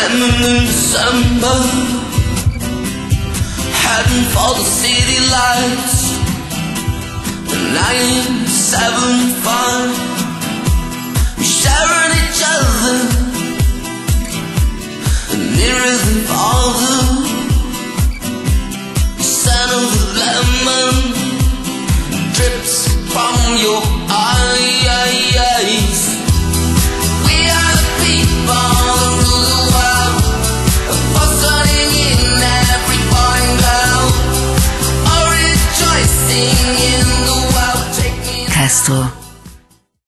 Jamming in December, heading for the city lights. Seven, five, we sharing each other, nearer than father. The scent of the lemon drips from your Castro